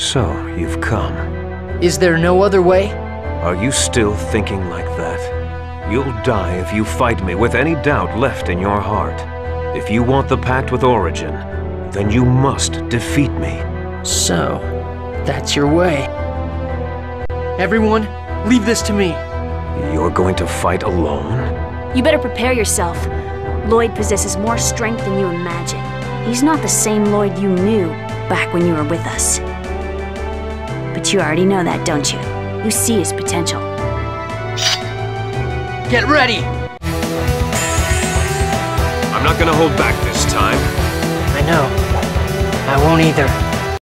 So, you've come. Is there no other way? Are you still thinking like that? You'll die if you fight me with any doubt left in your heart. If you want the pact with Origin, then you must defeat me. So, that's your way. Everyone, leave this to me. You're going to fight alone? You better prepare yourself. Lloyd possesses more strength than you imagine. He's not the same Lloyd you knew back when you were with us. But you already know that, don't you? You see his potential. Get ready! I'm not gonna hold back this time. I know. I won't either.